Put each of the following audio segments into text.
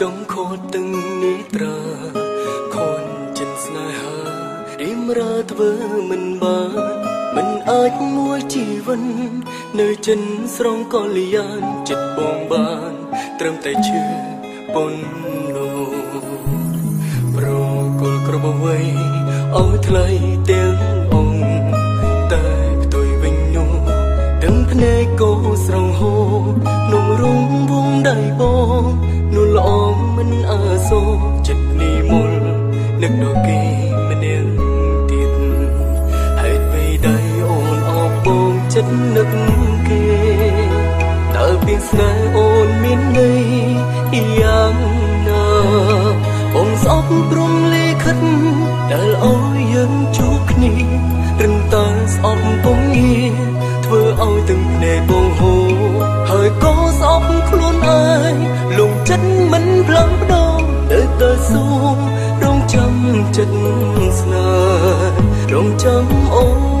ចង់ខត់ từng នេះត្រាខនចិត្តស្នេហារៀមរើធ្វើមិនបានមិនអាចមួយជីវិននៅចិនស្រងកលយានចិត្តបងបានត្រឹមតែជឿពនលោប្រកុលគ្រប់អ្វីអោយថ្លៃទាំង នឹកដល់គេម្នាក់ទៀតហេតុអ្វីដៃអូនអបបងចិត្តនឹកគេតើពីស្នេហ៍អូនមានន័យយ៉ាងណាបងស្អប់ព្រមលេខិតដែលអោយយើងជួបគ្នារឹងតើស្អប់ពងងារធ្វើឲ្យទាំងភ្នែកបងហូរហើយក៏ស្អប់ខ្លួនឯងលងចិត្តមិនផ្លឹងបដោទៅទៅសួររ ចាំ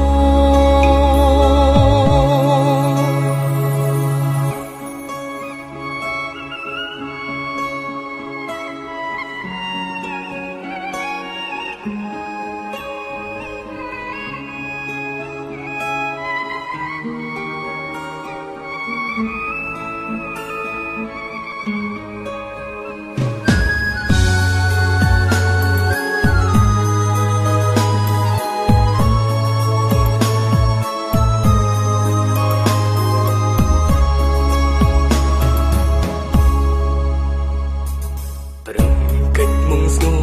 ព្រឹងកិច្ចមុងស្នូ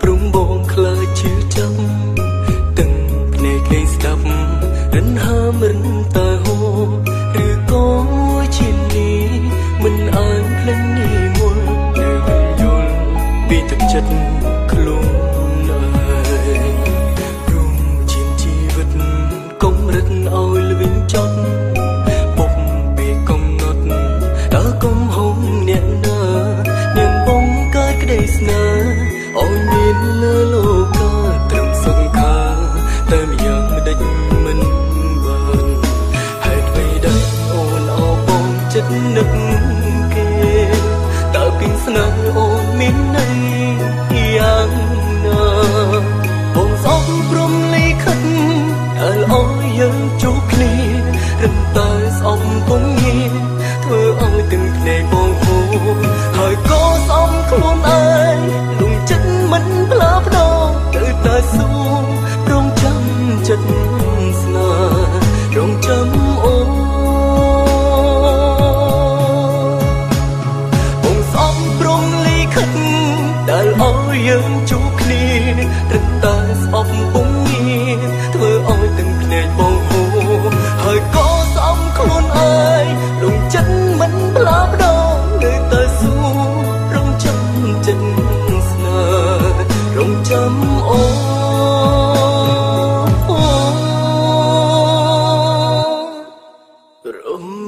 ព្រំបងខ្លាចឈឺចាំទឹកភ្នែកគេស្ដាប់រិនហើមរិនតាហូឬក៏ឈាននេះមិនអានក្លិននេះមុននៅមិនយល់ពីទឹកចិត្ត កើតក្តីស្នេហ៍ឲ្យមានលើលោកាត្រឹមសង្ខារតែម្យ៉ាងមិនដេចមិនបានហេតុអ្វីដែលអូនអបបងចិត្តនឹកគេតើពីស្នេហ៍អូនមានន័យយ៉ាងណាបងសោកព្រមលិខិតដែលអោយយើងជួបគ្នារឹតតែស្អប់ពងងារធ្វើឲ្យទាំងភ្នែកបងហូរហើយក៏ស្អប់ ខ្លួនអើយលំចិត្តមិនផ្លាផ្ដោទៅតែសួររងចាំចិត្តស្នេហ៍រងចាំអូបងសំប្រងលីខិតដែលអោយយើងជួបគ្នាត្រឹមតែស្អប់ពុំ រំ